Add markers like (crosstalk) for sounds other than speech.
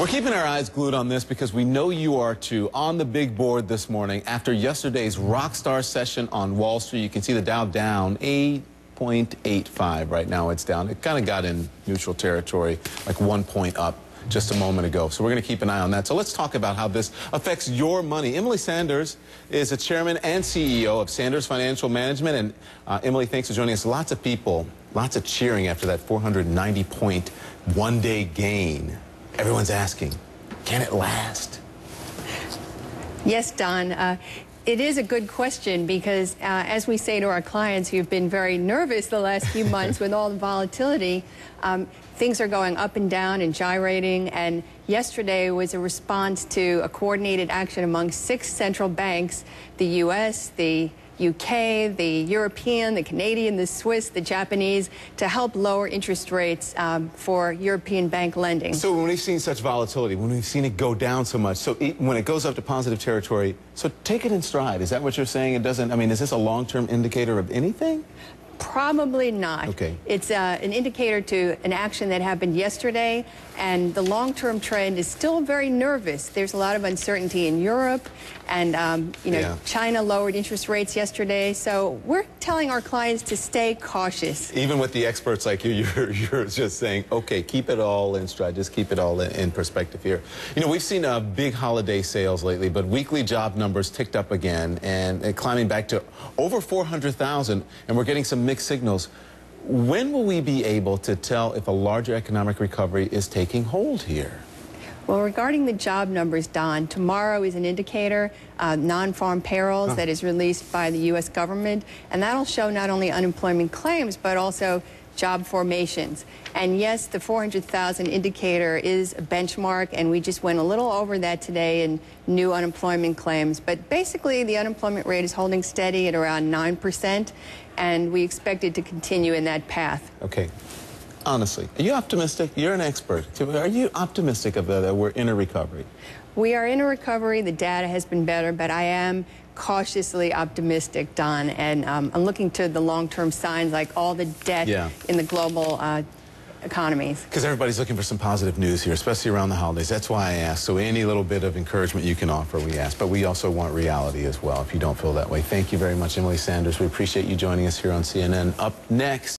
We're keeping our eyes glued on this because we know you are too. On the big board this morning, after yesterday's rock star session on Wall Street, you can see the Dow down 8.85 right now. It's down. It kind of got in neutral territory, like one point up just a moment ago. So we're going to keep an eye on that. So let's talk about how this affects your money. Emily Sanders is a chairman and CEO of Sanders Financial Management. And uh, Emily, thanks for joining us. Lots of people, lots of cheering after that 490 point one day gain. Everyone's asking, can it last? Yes, Don. Uh, it is a good question because, uh, as we say to our clients who've been very nervous the last few (laughs) months with all the volatility, um, things are going up and down and gyrating. And yesterday was a response to a coordinated action among six central banks the U.S., the UK, the European, the Canadian, the Swiss, the Japanese, to help lower interest rates um, for European bank lending. So when we've seen such volatility, when we've seen it go down so much, so it, when it goes up to positive territory, so take it in stride. Is that what you're saying? It doesn't, I mean, is this a long-term indicator of anything? Probably not. Okay. It's uh, an indicator to an action that happened yesterday, and the long-term trend is still very nervous. There's a lot of uncertainty in Europe, and um, you know, yeah. China lowered interest rates yesterday. So we're telling our clients to stay cautious. Even with the experts like you, (laughs) you're, you're just saying, okay, keep it all in stride. Just keep it all in, in perspective here. You know, we've seen uh, big holiday sales lately, but weekly job numbers ticked up again and, and climbing back to over 400,000, and we're getting some mixed signals. When will we be able to tell if a larger economic recovery is taking hold here? Well, regarding the job numbers, Don, tomorrow is an indicator, uh, non-farm payrolls, that is released by the U.S. government, and that'll show not only unemployment claims, but also job formations. And yes, the 400,000 indicator is a benchmark, and we just went a little over that today in new unemployment claims. But basically, the unemployment rate is holding steady at around 9%, and we expect it to continue in that path. Okay. Honestly, are you optimistic? You're an expert. Are you optimistic of that we're in a recovery? We are in a recovery. The data has been better, but I am cautiously optimistic, Don, and um, I'm looking to the long-term signs like all the debt yeah. in the global uh, economies. Because everybody's looking for some positive news here, especially around the holidays. That's why I asked. So any little bit of encouragement you can offer, we ask. But we also want reality as well, if you don't feel that way. Thank you very much, Emily Sanders. We appreciate you joining us here on CNN. Up next.